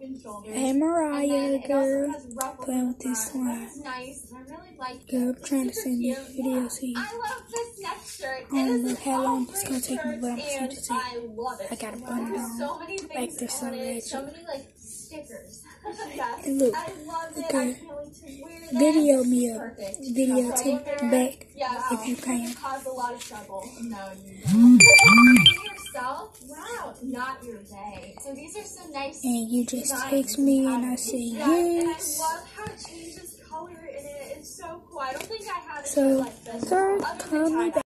Hey Mariah, girl, playing with this slime. Nice. I really like Girl, it. I'm trying to send this cute. video to you. I love this next shirt. I don't It know is how long it's gonna take me, but I'm shirt, sending it to you. and I love it. I got a There's button on. So many things Like this on it. So many like stickers. yes. And look, I love it. okay. I can't wait to wear that. Video me a Perfect. video take there- back Yeah, if you can. Cause a lot of trouble. No, you don't. Mm-hmm. Wow, not your day. So these are some nice. And you just text me and I say yes. I love how it changes color in it. It's so cool. I don't think I have it So, like Other call me back.